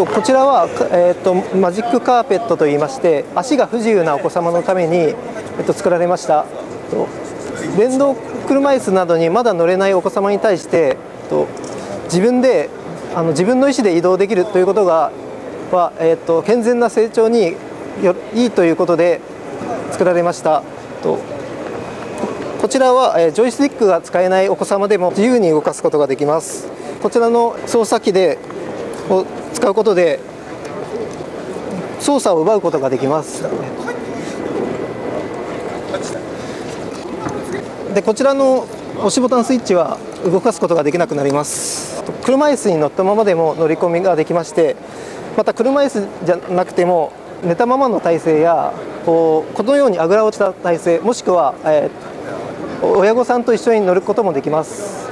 とこちらは、えーと、マジックカーペットといいまして足が不自由なお子様のために、えーと、作られました。電動車椅子などにまだ乗れないお子様に対してと自分であの自分の意思で移動できるということがは、えーと、健全な成長にいいということで作られました。とこちらは、えー、ジョイスティックが使えないお子様でも自由に動かすことができます。こちらの操作機で使うことで操作を奪うことができます。でこちらの押しボタンスイッチは動かすことができなくなります。車椅子に乗ったままでも乗り込みができましてまた車椅子じゃなくても寝たままの体勢やこうこのようにあぐらをした体勢もしくは、えー、親御さんと一緒に乗ることもできます。